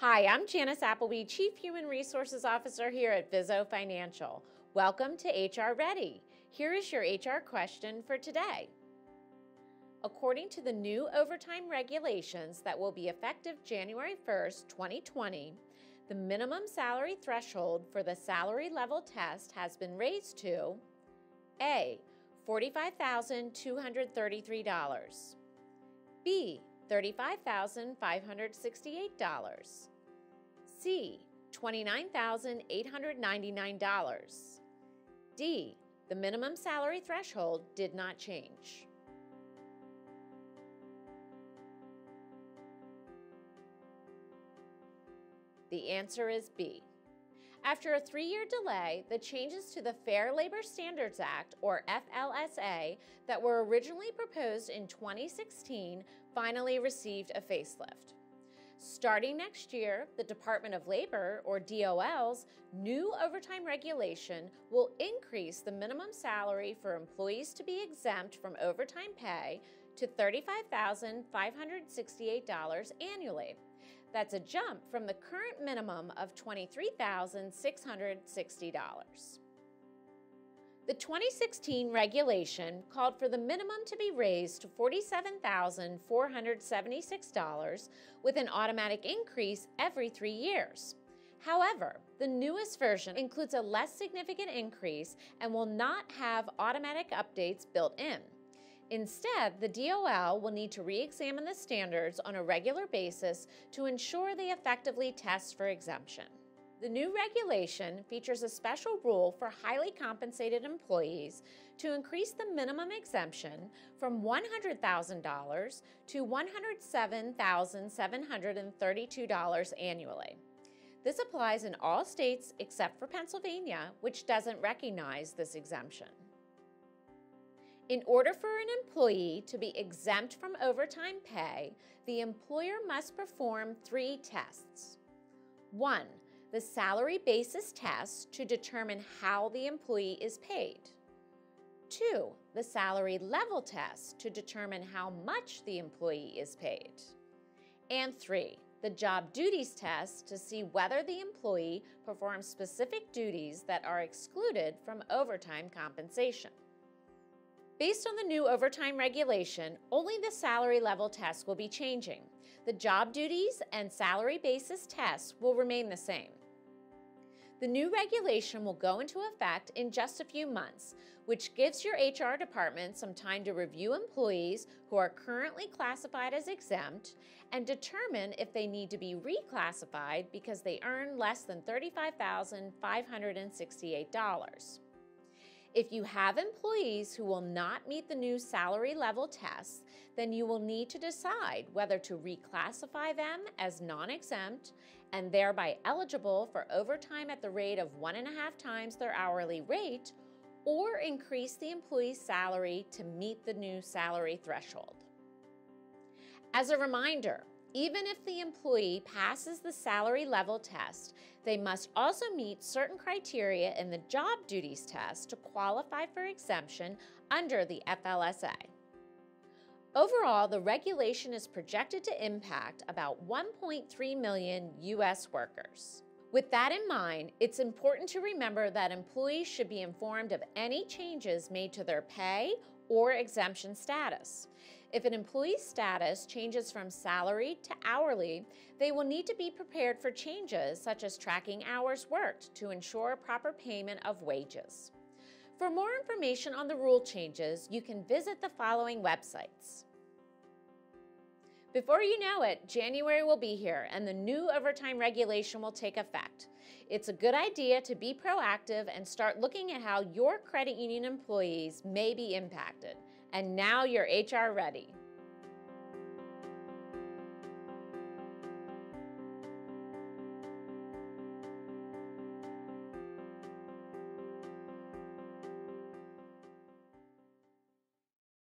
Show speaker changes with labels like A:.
A: Hi, I'm Janice Appleby, Chief Human Resources Officer here at Vizo Financial. Welcome to HR Ready. Here is your HR question for today. According to the new overtime regulations that will be effective January 1st, 2020, the minimum salary threshold for the salary level test has been raised to A. $45,233, B. $35,568, C. $29,899, D. The minimum salary threshold did not change. The answer is B. After a three year delay, the changes to the Fair Labor Standards Act, or FLSA, that were originally proposed in 2016 finally received a facelift. Starting next year, the Department of Labor, or DOL's, new overtime regulation will increase the minimum salary for employees to be exempt from overtime pay to $35,568 annually. That's a jump from the current minimum of $23,660. The 2016 regulation called for the minimum to be raised to $47,476 with an automatic increase every three years. However, the newest version includes a less significant increase and will not have automatic updates built in. Instead, the DOL will need to re-examine the standards on a regular basis to ensure they effectively test for exemption. The new regulation features a special rule for highly compensated employees to increase the minimum exemption from $100,000 to $107,732 annually. This applies in all states except for Pennsylvania, which doesn't recognize this exemption. In order for an employee to be exempt from overtime pay, the employer must perform three tests. One, the salary basis test to determine how the employee is paid. Two, the salary level test to determine how much the employee is paid. And three, the job duties test to see whether the employee performs specific duties that are excluded from overtime compensation. Based on the new overtime regulation, only the salary level test will be changing. The job duties and salary basis tests will remain the same. The new regulation will go into effect in just a few months, which gives your HR department some time to review employees who are currently classified as exempt and determine if they need to be reclassified because they earn less than $35,568. If you have employees who will not meet the new salary level tests, then you will need to decide whether to reclassify them as non-exempt and thereby eligible for overtime at the rate of one and a half times their hourly rate or increase the employee's salary to meet the new salary threshold. As a reminder, even if the employee passes the salary level test, they must also meet certain criteria in the job duties test to qualify for exemption under the FLSA. Overall, the regulation is projected to impact about 1.3 million U.S. workers. With that in mind, it's important to remember that employees should be informed of any changes made to their pay or exemption status. If an employee's status changes from salary to hourly, they will need to be prepared for changes such as tracking hours worked to ensure proper payment of wages. For more information on the rule changes, you can visit the following websites. Before you know it, January will be here and the new overtime regulation will take effect. It's a good idea to be proactive and start looking at how your credit union employees may be impacted. And now you're HR ready.